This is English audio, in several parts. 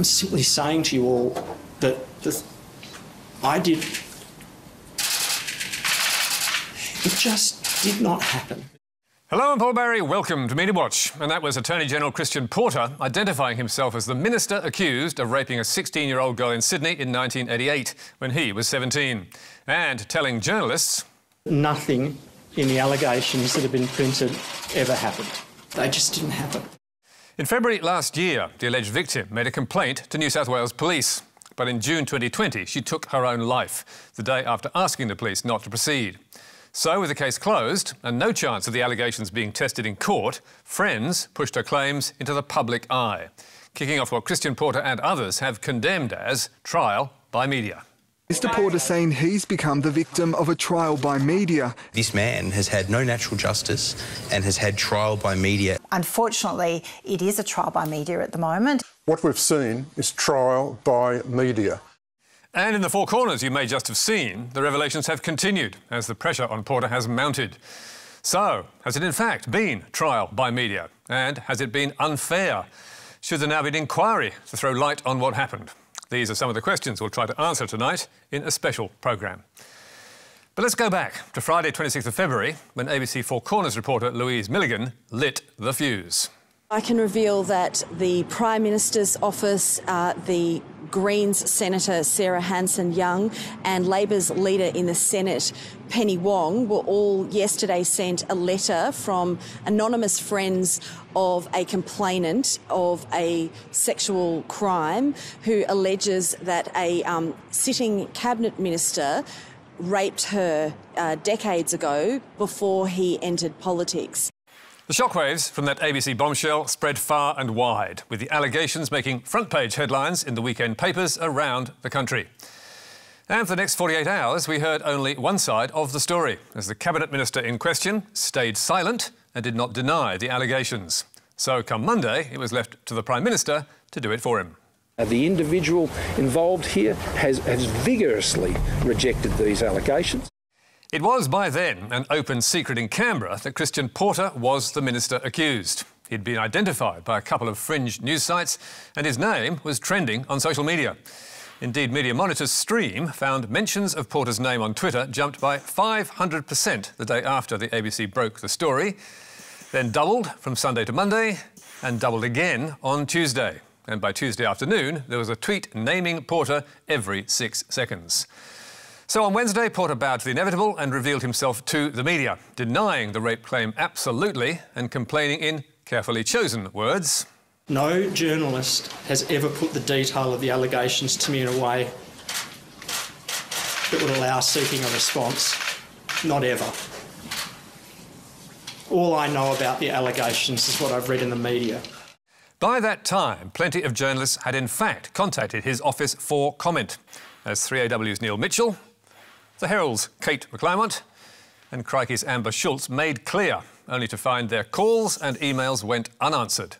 I'm simply saying to you all that the, I did. It just did not happen. Hello, I'm Paul Barry. Welcome to Media Watch. And that was Attorney General Christian Porter identifying himself as the minister accused of raping a 16 year old girl in Sydney in 1988 when he was 17. And telling journalists Nothing in the allegations that have been printed ever happened. They just didn't happen. In February last year, the alleged victim made a complaint to New South Wales Police. But in June 2020, she took her own life, the day after asking the police not to proceed. So, with the case closed and no chance of the allegations being tested in court, friends pushed her claims into the public eye, kicking off what Christian Porter and others have condemned as trial by media. Mr Porter saying he's become the victim of a trial by media. This man has had no natural justice and has had trial by media. Unfortunately, it is a trial by media at the moment. What we've seen is trial by media. And in the four corners you may just have seen, the revelations have continued as the pressure on Porter has mounted. So, has it in fact been trial by media? And has it been unfair? Should there now be an inquiry to throw light on what happened? These are some of the questions we'll try to answer tonight in a special programme. But let's go back to Friday, 26th of February, when ABC Four Corners reporter Louise Milligan lit the fuse. I can reveal that the Prime Minister's office, uh, the Greens Senator Sarah Hanson-Young, and Labor's leader in the Senate, Penny Wong, were all yesterday sent a letter from anonymous friends of a complainant of a sexual crime who alleges that a um, sitting cabinet minister raped her uh, decades ago before he entered politics. The shockwaves from that ABC bombshell spread far and wide, with the allegations making front page headlines in the weekend papers around the country. And for the next 48 hours, we heard only one side of the story, as the Cabinet Minister in question stayed silent and did not deny the allegations. So, come Monday, it was left to the Prime Minister to do it for him. The individual involved here has, has vigorously rejected these allegations. It was by then an open secret in Canberra that Christian Porter was the minister accused. He'd been identified by a couple of fringe news sites, and his name was trending on social media. Indeed, Media Monitor's Streem found mentions of Porter's name on Twitter jumped by 500% the day after the ABC broke the story, then doubled from Sunday to Monday, and doubled again on Tuesday. And by Tuesday afternoon, there was a tweet naming Porter every six seconds. So on Wednesday, Porter bowed to the inevitable and revealed himself to the media, denying the rape claim absolutely and complaining in carefully chosen words. No journalist has ever put the detail of the allegations to me in a way that would allow seeking a response. Not ever. All I know about the allegations is what I've read in the media. By that time, plenty of journalists had in fact contacted his office for comment, as 3AW's Neil Mitchell the Herald's Kate McClymont and Crikey's Amber Schultz made clear, only to find their calls and emails went unanswered.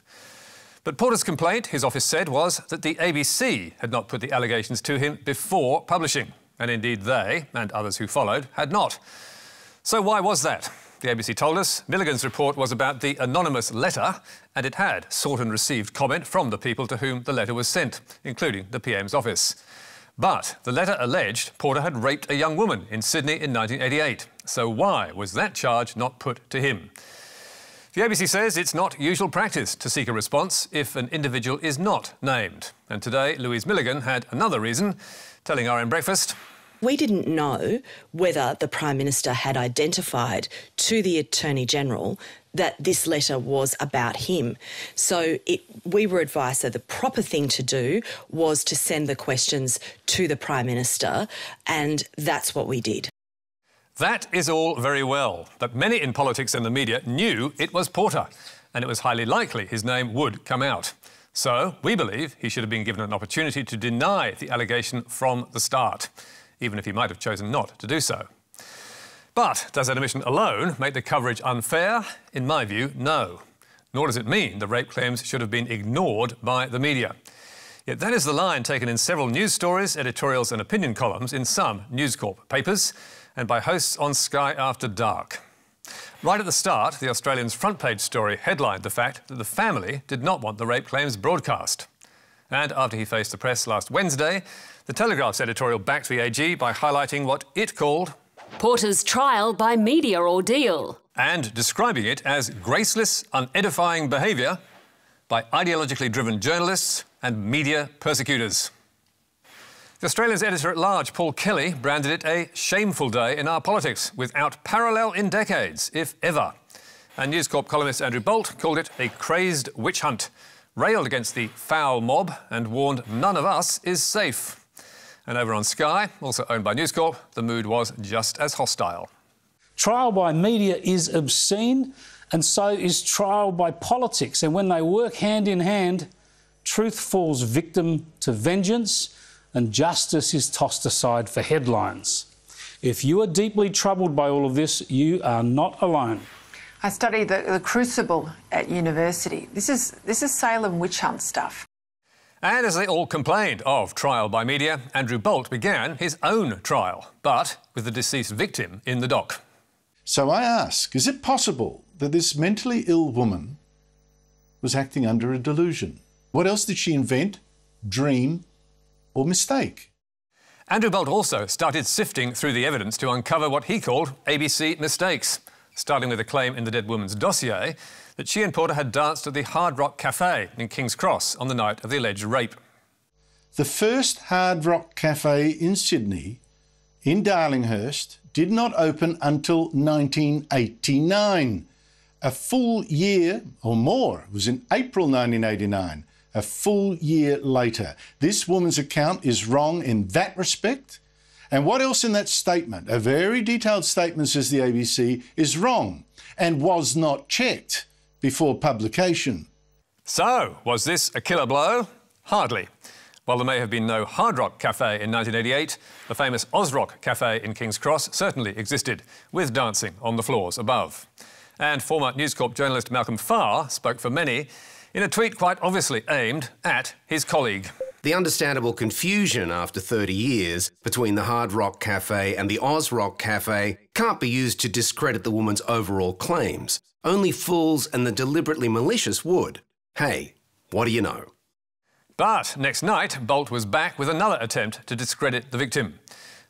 But Porter's complaint, his office said, was that the ABC had not put the allegations to him before publishing, and indeed they, and others who followed, had not. So why was that? The ABC told us Milligan's report was about the anonymous letter, and it had sought and received comment from the people to whom the letter was sent, including the PM's office. But the letter alleged Porter had raped a young woman in Sydney in 1988. So why was that charge not put to him? The ABC says it's not usual practice to seek a response if an individual is not named. And today, Louise Milligan had another reason, telling RN Breakfast we didn't know whether the Prime Minister had identified to the Attorney General that this letter was about him. So it, we were advised that the proper thing to do was to send the questions to the Prime Minister, and that's what we did. That is all very well, but many in politics and the media knew it was Porter, and it was highly likely his name would come out. So we believe he should have been given an opportunity to deny the allegation from the start even if he might have chosen not to do so. But does that omission alone make the coverage unfair? In my view, no. Nor does it mean the rape claims should have been ignored by the media. Yet that is the line taken in several news stories, editorials, and opinion columns in some News Corp papers and by hosts on Sky After Dark. Right at the start, the Australian's front page story headlined the fact that the family did not want the rape claims broadcast. And after he faced the press last Wednesday, the Telegraph's editorial backed the AG by highlighting what it called Porter's trial by media ordeal and describing it as graceless, unedifying behaviour by ideologically driven journalists and media persecutors. The Australian's editor at large, Paul Kelly, branded it a shameful day in our politics, without parallel in decades, if ever. And News Corp columnist Andrew Bolt called it a crazed witch hunt, railed against the foul mob, and warned none of us is safe. And over on Sky, also owned by News Corp, the mood was just as hostile. Trial by media is obscene, and so is trial by politics. And when they work hand in hand, truth falls victim to vengeance and justice is tossed aside for headlines. If you are deeply troubled by all of this, you are not alone. I studied the, the crucible at university. This is, this is Salem witch hunt stuff. And as they all complained of trial by media, Andrew Bolt began his own trial, but with the deceased victim in the dock. So I ask, is it possible that this mentally ill woman was acting under a delusion? What else did she invent, dream, or mistake. Andrew Bolt also started sifting through the evidence to uncover what he called ABC mistakes, starting with a claim in the dead woman's dossier that she and Porter had danced at the Hard Rock Cafe in King's Cross on the night of the alleged rape. The first Hard Rock Cafe in Sydney, in Darlinghurst, did not open until 1989. A full year or more, was in April 1989 a full year later. This woman's account is wrong in that respect. And what else in that statement, a very detailed statement, says the ABC, is wrong and was not checked before publication. So, was this a killer blow? Hardly. While there may have been no Hard Rock Cafe in 1988, the famous Ozrock Cafe in King's Cross certainly existed, with dancing on the floors above. And former News Corp journalist Malcolm Farr spoke for many in a tweet quite obviously aimed at his colleague. The understandable confusion after 30 years between the Hard Rock Cafe and the Oz Rock Cafe can't be used to discredit the woman's overall claims. Only fools and the deliberately malicious would. Hey, what do you know? But next night, Bolt was back with another attempt to discredit the victim.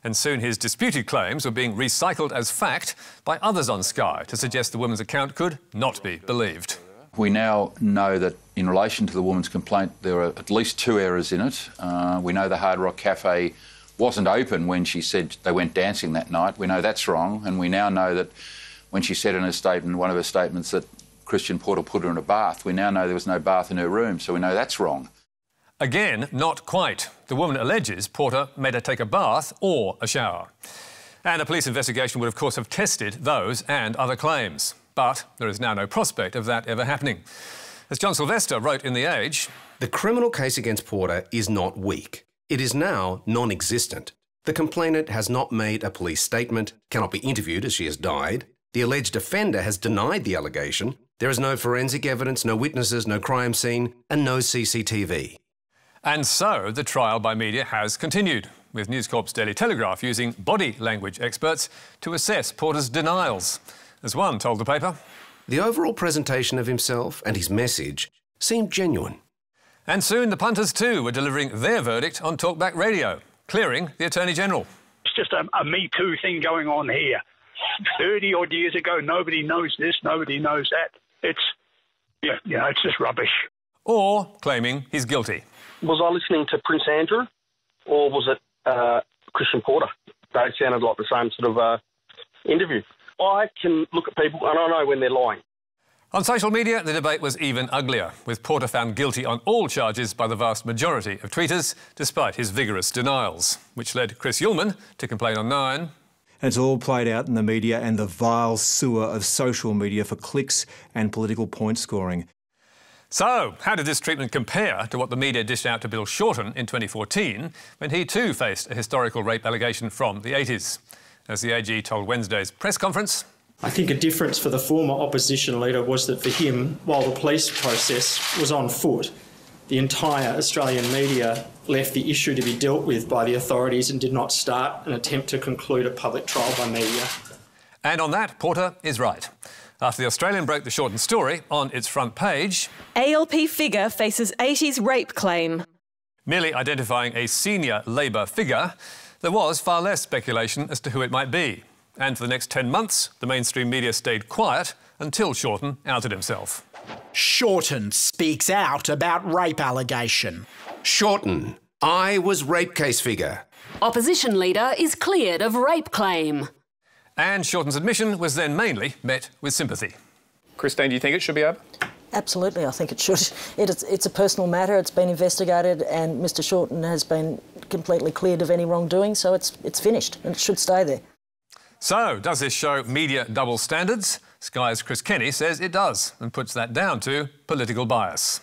And soon his disputed claims were being recycled as fact by others on Sky to suggest the woman's account could not be believed. We now know that in relation to the woman's complaint, there are at least two errors in it. Uh, we know the Hard Rock Cafe wasn't open when she said they went dancing that night. We know that's wrong, and we now know that when she said in her statement, one of her statements, that Christian Porter put her in a bath, we now know there was no bath in her room, so we know that's wrong. Again, not quite. The woman alleges Porter made her take a bath or a shower. And a police investigation would, of course, have tested those and other claims. But there is now no prospect of that ever happening. As John Silvester wrote in The Age, The criminal case against Porter is not weak. It is now non existent. The complainant has not made a police statement, cannot be interviewed as she has died. The alleged offender has denied the allegation. There is no forensic evidence, no witnesses, no crime scene, and no CCTV. And so the trial by media has continued, with News Corp's Daily Telegraph using body language experts to assess Porter's denials. As one told the paper. The overall presentation of himself and his message seemed genuine. And soon the punters too were delivering their verdict on Talkback Radio, clearing the Attorney General. It's just a, a Me Too thing going on here. 30 odd years ago, nobody knows this, nobody knows that. It's, yeah, yeah, it's just rubbish. Or claiming he's guilty. Was I listening to Prince Andrew or was it uh, Christian Porter? They sounded like the same sort of uh, interview. I can look at people and I know when they're lying. On social media, the debate was even uglier, with Porter found guilty on all charges by the vast majority of tweeters, despite his vigorous denials, which led Chris Uhlmann to complain on Nine. It's all played out in the media and the vile sewer of social media for clicks and political point scoring. So, how did this treatment compare to what the media dished out to Bill Shorten in 2014, when he too faced a historical rape allegation from the 80s? As the AG told Wednesday's press conference, I think a difference for the former opposition leader was that for him, while the police process was on foot, the entire Australian media left the issue to be dealt with by the authorities and did not start an attempt to conclude a public trial by media. And on that, Porter is right. After the Australian broke the Shorten story on its front page, ALP figure faces 80s rape claim. Merely identifying a senior Labor figure, there was far less speculation as to who it might be. And for the next 10 months, the mainstream media stayed quiet until Shorten outed himself. Shorten speaks out about rape allegation. Shorten, I was rape case figure. Opposition leader is cleared of rape claim. And Shorten's admission was then mainly met with sympathy. Christine, do you think it should be over? Absolutely, I think it should. It is, it's a personal matter. It's been investigated, and Mr. Shorten has been completely cleared of any wrongdoing, so it's it's finished, and it should stay there. So, does this show media double standards? Sky's Chris Kenny says it does, and puts that down to political bias.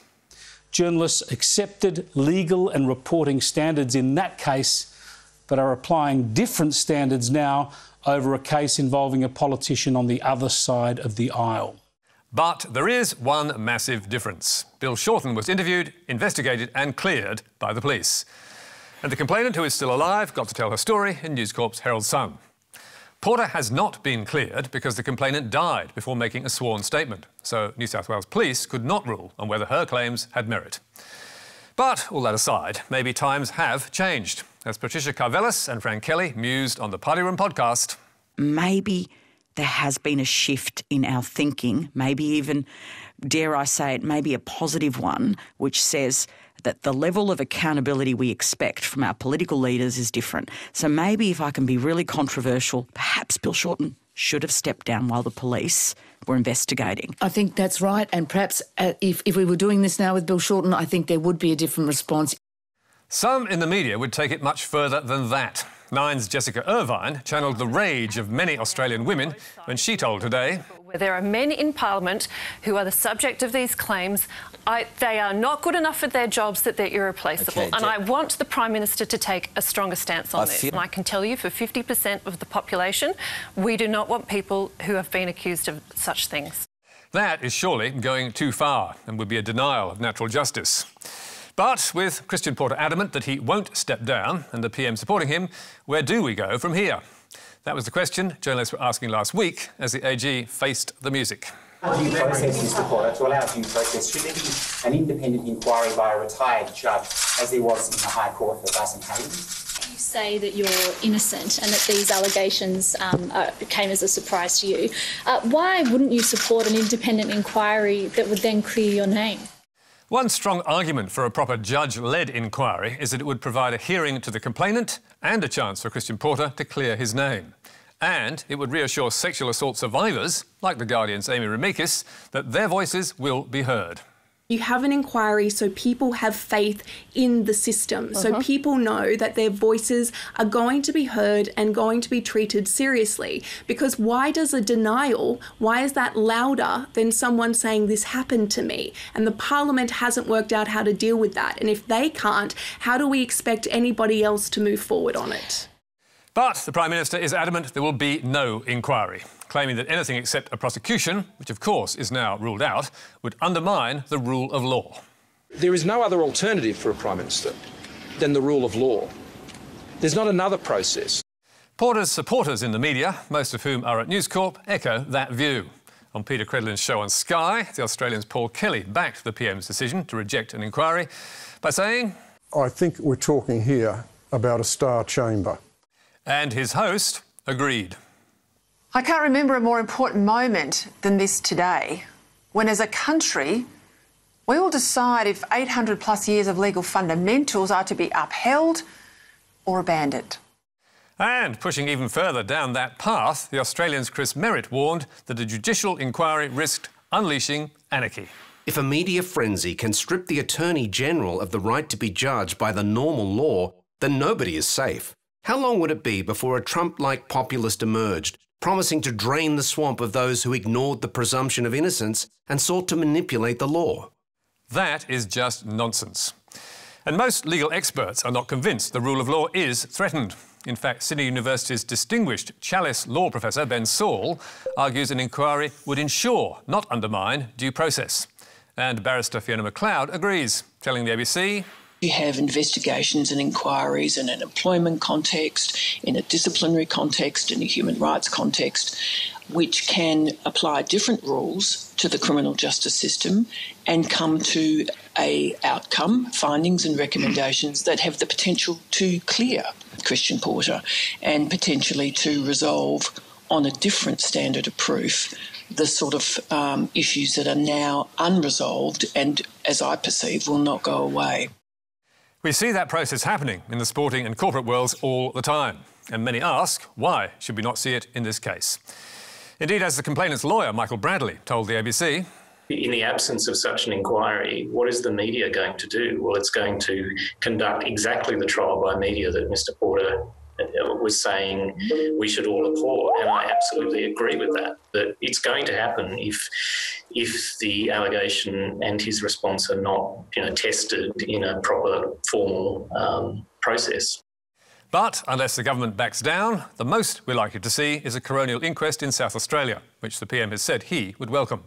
Journalists accepted legal and reporting standards in that case, but are applying different standards now over a case involving a politician on the other side of the aisle. But there is one massive difference. Bill Shorten was interviewed, investigated, and cleared by the police. And the complainant, who is still alive, got to tell her story in News Corp's Herald Sun. Porter has not been cleared because the complainant died before making a sworn statement, so New South Wales Police could not rule on whether her claims had merit. But all that aside, maybe times have changed, as Patricia Karvelas and Fran Kelly mused on the Party Room podcast. Maybe there has been a shift in our thinking, maybe even, dare I say it, maybe a positive one, which says that the level of accountability we expect from our political leaders is different. So maybe if I can be really controversial, perhaps Bill Shorten should have stepped down while the police were investigating. I think that's right. And perhaps uh, if, if we were doing this now with Bill Shorten, I think there would be a different response. Some in the media would take it much further than that. Nine's Jessica Irvine channelled the rage of many Australian women when she told Today where there are men in Parliament who are the subject of these claims. I, they are not good enough at their jobs that they're irreplaceable. Okay, and I want the Prime Minister to take a stronger stance on I this. And I can tell you for 50% of the population, we do not want people who have been accused of such things. That is surely going too far and would be a denial of natural justice. But with Christian Porter adamant that he won't step down and the PM supporting him, where do we go from here? That was the question journalists were asking last week as the AG faced the music. due process, Mr Porter, to allow due process, should there be an independent inquiry by a retired judge, as there was in the High Court for Dyson Heydon? You say that you're innocent and that these allegations um, uh, came as a surprise to you. Uh, why wouldn't you support an independent inquiry that would then clear your name? One strong argument for a proper judge led inquiry is that it would provide a hearing to the complainant and a chance for Christian Porter to clear his name. And it would reassure sexual assault survivors, like The Guardian's Amy Remeikis, that their voices will be heard. You have an inquiry so people have faith in the system. So Uh-huh. people know that their voices are going to be heard and going to be treated seriously. Because why does a denial, why is that louder than someone saying this happened to me? And the parliament hasn't worked out how to deal with that. And if they can't, how do we expect anybody else to move forward on it? But the Prime Minister is adamant there will be no inquiry, claiming that anything except a prosecution, which of course is now ruled out, would undermine the rule of law. There is no other alternative for a Prime Minister than the rule of law. There's not another process. Porter's supporters in the media, most of whom are at News Corp, echo that view. On Peta Credlin's show on Sky, the Australian's Paul Kelly backed the PM's decision to reject an inquiry by saying, I think we're talking here about a star chamber. And his host agreed. I can't remember a more important moment than this today, when as a country, we will decide if 800 plus years of legal fundamentals are to be upheld or abandoned. And pushing even further down that path, the Australian's Chris Merritt warned that a judicial inquiry risked unleashing anarchy. If a media frenzy can strip the Attorney General of the right to be judged by the normal law, then nobody is safe. How long would it be before a Trump like populist emerged, promising to drain the swamp of those who ignored the presumption of innocence and sought to manipulate the law? That is just nonsense. And most legal experts are not convinced the rule of law is threatened. In fact, Sydney University's distinguished Challis law professor Ben Saul argues an inquiry would ensure, not undermine, due process. And barrister Fiona McLeod agrees, telling the ABC You have investigations and inquiries in an employment context, in a disciplinary context, in a human rights context, which can apply different rules to the criminal justice system and come to a outcome, findings and recommendations that have the potential to clear Christian Porter and potentially to resolve on a different standard of proof the sort of um, issues that are now unresolved and, as I perceive, will not go away. We see that process happening in the sporting and corporate worlds all the time. And many ask, why should we not see it in this case? Indeed, as the complainant's lawyer, Michael Bradley, told the ABC, in the absence of such an inquiry, what is the media going to do? Well, it's going to conduct exactly the trial by media that Mr. Porter was saying we should all applaud, and I absolutely agree with that. That it's going to happen if if the allegation and his response are not you know tested in a proper formal um, process. But unless the government backs down, the most we're likely to see is a coronial inquest in South Australia, which the PM has said he would welcome.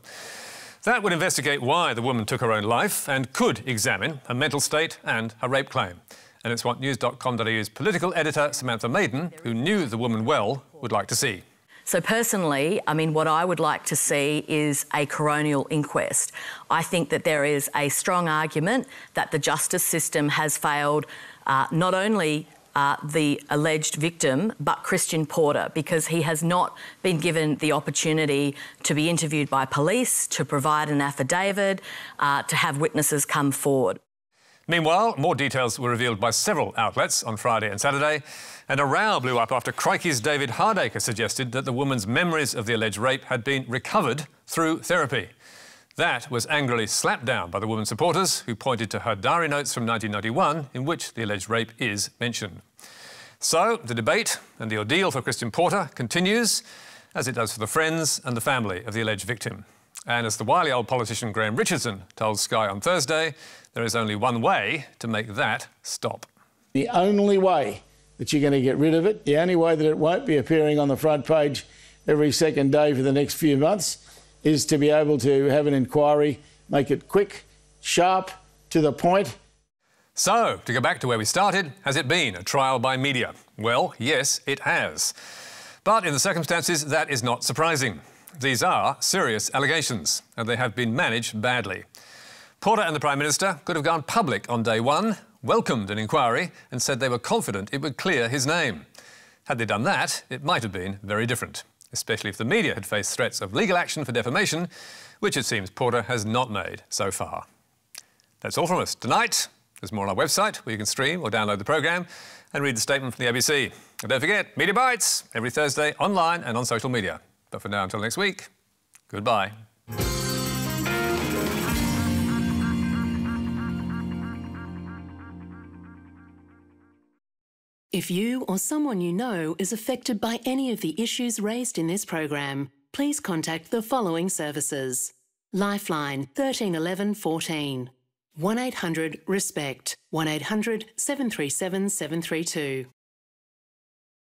That would investigate why the woman took her own life and could examine her mental state and her rape claim. And it's what news.com.au's political editor, Samantha Maiden, who knew the woman well, would like to see. So, personally, I mean, what I would like to see is a coronial inquest. I think that there is a strong argument that the justice system has failed uh, not only uh, the alleged victim, but Christian Porter, because he has not been given the opportunity to be interviewed by police, to provide an affidavit, uh, to have witnesses come forward. Meanwhile, more details were revealed by several outlets on Friday and Saturday, and a row blew up after Crikey's David Hardaker suggested that the woman's memories of the alleged rape had been recovered through therapy. That was angrily slapped down by the woman's supporters, who pointed to her diary notes from 1991 in which the alleged rape is mentioned. So, the debate and the ordeal for Christian Porter continues, as it does for the friends and the family of the alleged victim. And as the wily old politician Graham Richardson told Sky on Thursday, there is only one way to make that stop. The only way that you're going to get rid of it, the only way that it won't be appearing on the front page every second day for the next few months, is to be able to have an inquiry, make it quick, sharp, to the point. So, to go back to where we started, has it been a trial by media? Well, yes, it has. But in the circumstances, that is not surprising. These are serious allegations, and they have been managed badly. Porter and the Prime Minister could have gone public on day one, welcomed an inquiry, and said they were confident it would clear his name. Had they done that, it might have been very different especially if the media had faced threats of legal action for defamation, which it seems Porter has not made so far. That's all from us tonight. There's more on our website where you can stream or download the programme and read the statement from the ABC. And don't forget, Media Bites, every Thursday online and on social media. But for now, until next week, goodbye. If you or someone you know is affected by any of the issues raised in this program, please contact the following services. Lifeline 1311 14. 1800 RESPECT 1800 737 732.